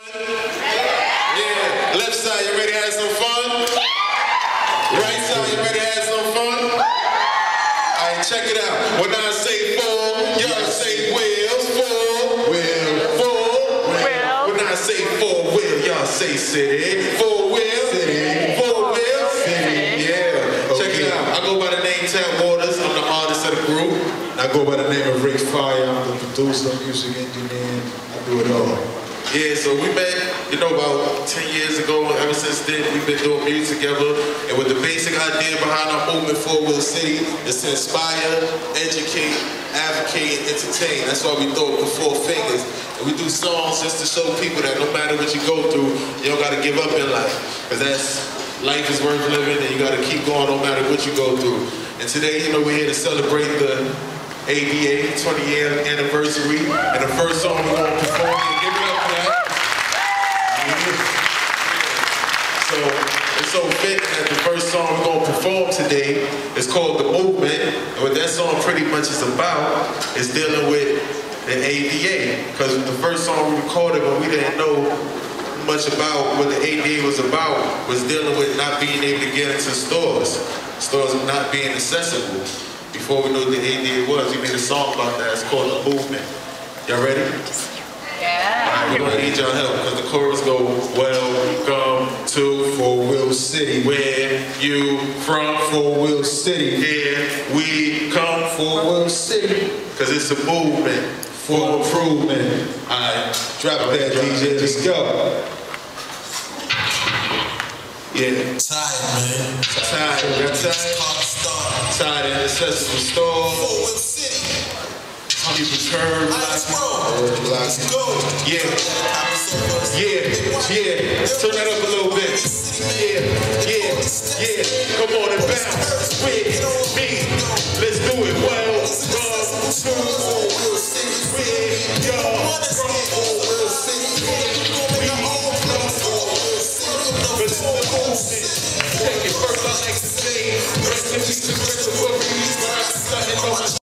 Yeah, left side, you ready to have some fun? Right side, you ready to have some fun? Alright, check it out. When I say four, y'all say wheels, four, wheel, four, wheel. When I say four wheel, y'all say city, four wheel, city, four wheel, city. Yeah, check it out. I go by the name Tapwaterz. I'm the artist of the group. I go by the name of Rick Fire. I'm the producer, music engineer. I do it all. Yeah, so we met, you know, about 10 years ago. And ever since then, we've been doing music together. And with the basic idea behind our movement, Four Wheel City, is to inspire, educate, advocate, and entertain. That's why we throw it with four fingers. And we do songs just to show people that no matter what you go through, you don't got to give up in life. Because that's, life is worth living, and you got to keep going no matter what you go through. And today, you know, we're here to celebrate the ADA 20 year anniversary. And the first song we're going to perform, and give it up for that. So it's so fitting that the first song we're gonna perform today is called The Movement. And what that song pretty much is about is dealing with the ADA. Because the first song we recorded when we didn't know much about what the ADA was about was dealing with not being able to get into stores. Stores not being accessible. Before we knew what the ADA was, we made a song about that. It's called The Movement. Y'all ready? Yeah. Alright, we're gonna need y'all help because the chorus go, to Wheel City. Where you from? Four Wheel City. Here we come. Four Wheel City. Cause it's a movement for improvement. Alright, drop that DJ, let's go. Yeah, Tired, man. tired, tired. Tired in accessible stores. Forward you returned last month. Last month. Yeah. Yeah. Yeah. Turn that up a little bit. Yeah. Yeah. Yeah. Come on and bounce with me. Let's do it well. Take it first, I like to say, rest in peace, the rest of what we need,